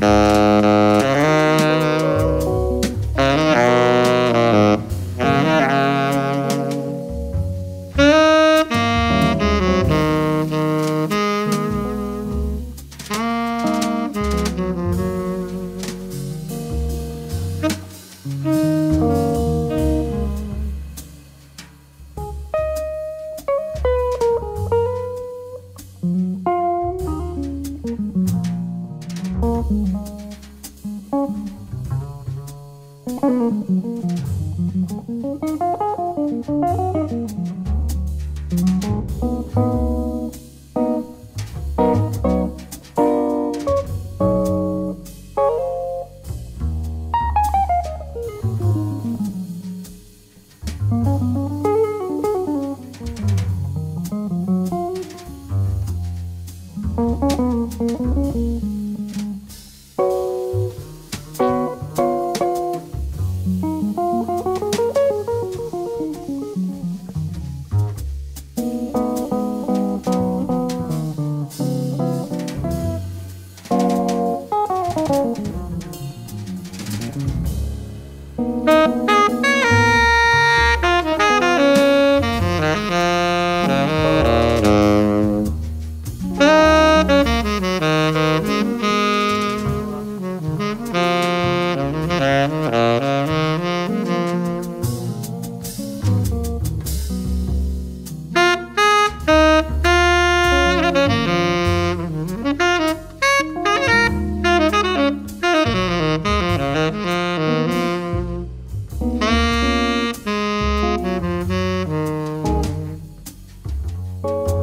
Música you